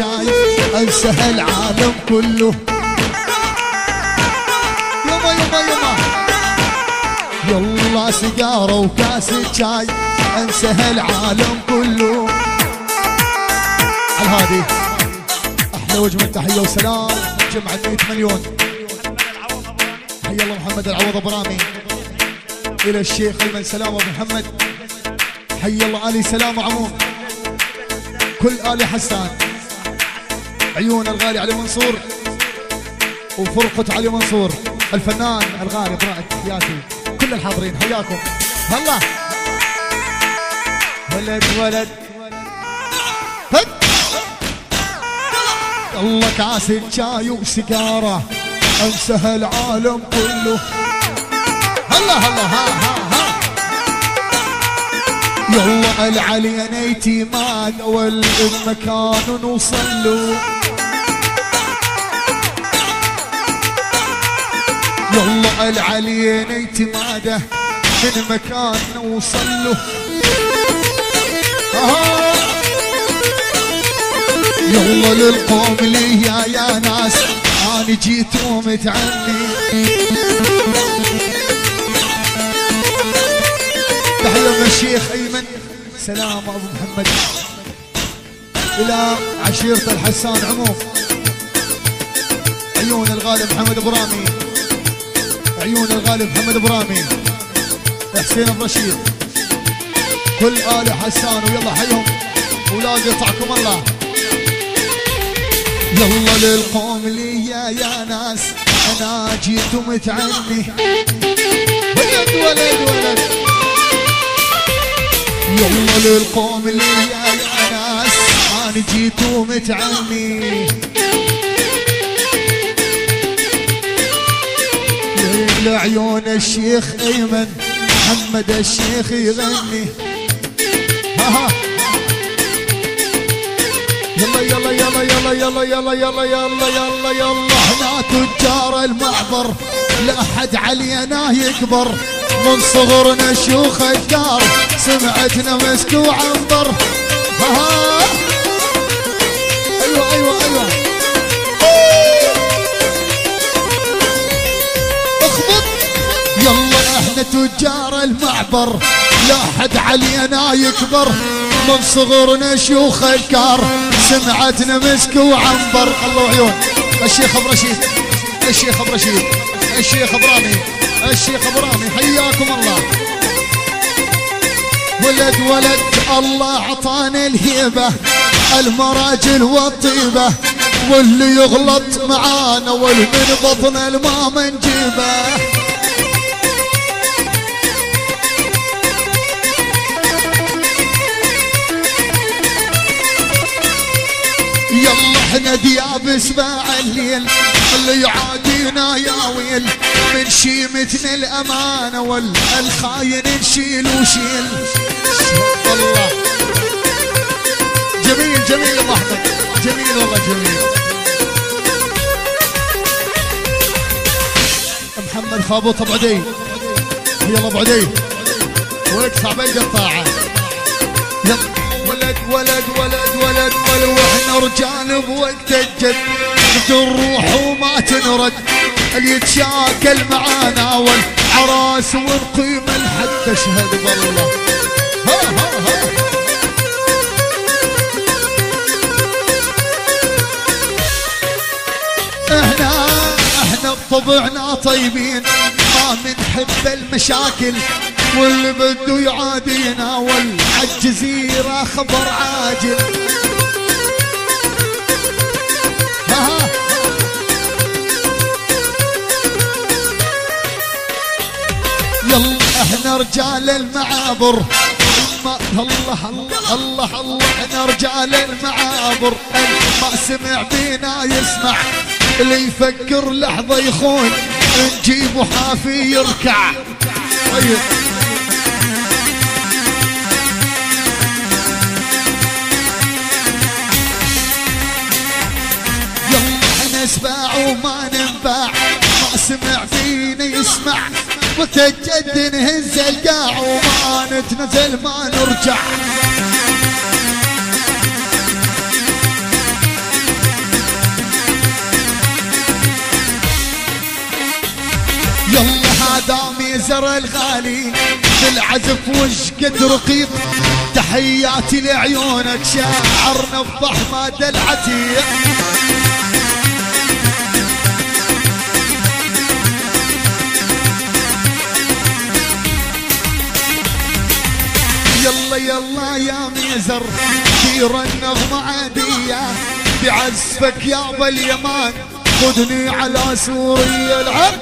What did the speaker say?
أنسى العالم كله. يما يما يما يلا سيجارة وكاس شاي أنسى العالم كله. هذه؟ أحلى من تحية وسلام جمعة 100 مليون. حي الله محمد العوض أبو رامي. إلى الشيخ ايمن سلام أبو محمد. حي الله الي سلام عموم كل آل حسان. عيون الغالي علي منصور وفرقة علي منصور. الفنان الغالي قراءة تحياتي كل الحاضرين حياكم. هلا. ولد ولد. الله كاسة شاي وسيجارة. انسى العالم كله. هلا هلا ها ها ها. يلا العلي نيتي ما اول مكان نوصل له يلا العلي نيتي ماده من مكان آه. يلا للقوم لي يا يا ناس أنا جيت ومتعني. تحية الشيخ أيمن. سلام أبو محمد. إلى عشيرة الحسان عموم عيون الغالي محمد ابو رامي عيون الغالي محمد ابو رامي حسين الرشيد. كل آل حسان ويلا حيهم. أولاد يطعكم الله. يلا للقوم لي يا يا ناس. أنا جيت ومتعني ولد ولد ولد يلا للقوم لي يا ناس أنا جيت ومتعني لعيون الشيخ أيمن محمد الشيخ يغني. ها ها يلا يلا يلا يلا يلا يلا يلا يلا يلا يلا. إحنا تجار المعبر لا أحد علينا يكبر. من صغرنا شيوخ الدار. سمعتنا مسك وعنبر ها ها أيوه أيوه أيوه. اخبط. يلا إحنا تجار المعبر. لا حد علينا يكبر. من صغرنا شيوخ الكار. سمعتنا مسك وعنبر الله عيون الشيخ أبو رشيد. الشيخ أبو رشيد. الشيخ ابرامي الشيخ ابرامي حياكم الله. ولد ولد الله عطانا الهيبة المراجل والطيبة واللي يغلط معانا والمن بطن الماء منجيبه يلا إحنا دياب اسماع الليل اللي يعادينا يا ويل من شيمتنا الأمانة والخاين نشيل وشيل. خابوط أبو عدي. يلا أبو عدي. ويقطع بيد الطاعه يلا. ولد ولد ولد ولد ولد وإحنا رجال بوقت الجد نروح وما تنرد. اللي يتشاكل معانا والعراس ونقيم الحد تشهد بالله. ها ها ها. بطبعنا طيبين. ما بنحب المشاكل واللي بده يعادينا والعالجزيرة خبر عاجل. يلا إحنا رجال المعابر ما الله الله الله الله. إحنا رجال المعابر ما سمع بينا يسمع. اللي يفكر لحظة يخون نجيبه حافي يركع. طيب. يلا إحنا نسبع وما ننباع ما سمع فينا يسمع. وتجد نهز القاع وما نتنزل ما نرجع. يلا هذا ميزر الغالي بالعزف وش قد رقيق. تحياتي لعيونك شاعرنا بضحمة العتيق. يلا يلا يا ميزر كير النغمة عادية. بعزفك يا اليمان خذني على سوريا العب